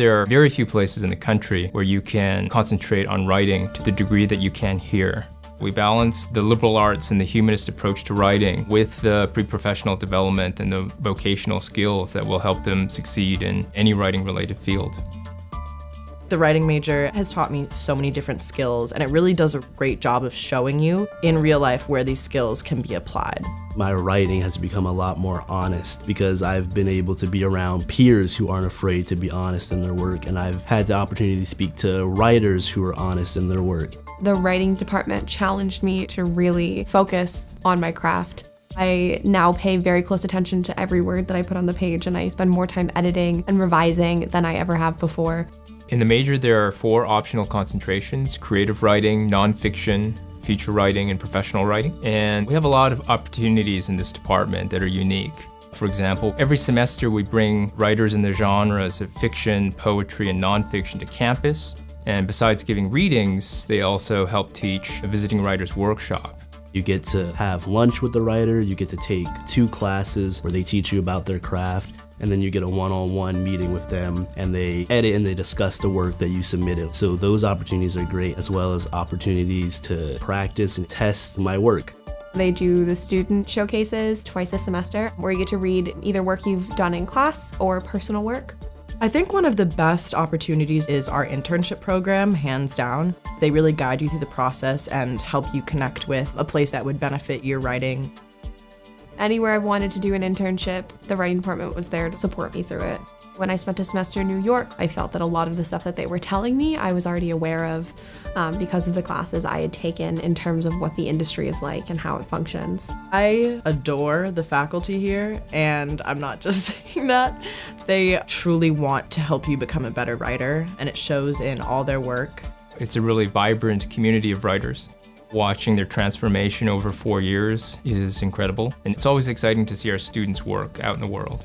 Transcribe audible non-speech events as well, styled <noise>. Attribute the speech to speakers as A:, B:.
A: There are very few places in the country where you can concentrate on writing to the degree that you can here. We balance the liberal arts and the humanist approach to writing with the pre-professional development and the vocational skills that will help them succeed in any writing-related field.
B: The writing major has taught me so many different skills, and it really does a great job of showing you in real life where these skills can be applied.
C: My writing has become a lot more honest because I've been able to be around peers who aren't afraid to be honest in their work, and I've had the opportunity to speak to writers who are honest in their work.
D: The writing department challenged me to really focus on my craft. I now pay very close attention to every word that I put on the page and I spend more time editing and revising than I ever have before.
A: In the major, there are four optional concentrations, creative writing, nonfiction, feature writing, and professional writing. And we have a lot of opportunities in this department that are unique. For example, every semester we bring writers in the genres of fiction, poetry, and nonfiction to campus. And besides giving readings, they also help teach a visiting writer's workshop.
C: You get to have lunch with the writer, you get to take two classes where they teach you about their craft, and then you get a one-on-one -on -one meeting with them and they edit and they discuss the work that you submitted. So those opportunities are great as well as opportunities to practice and test my work.
D: They do the student showcases twice a semester where you get to read either work you've done in class or personal work.
B: I think one of the best opportunities is our internship program, hands down. They really guide you through the process and help you connect with a place that would benefit your writing.
D: Anywhere I've wanted to do an internship, the writing department was there to support me through it. When I spent a semester in New York, I felt that a lot of the stuff that they were telling me I was already aware of um, because of the classes I had taken in terms of what the industry is like and how it functions.
B: I adore the faculty here, and I'm not <laughs> just saying that. They truly want to help you become a better writer, and it shows in all their work.
A: It's a really vibrant community of writers. Watching their transformation over four years is incredible, and it's always exciting to see our students work out in the world.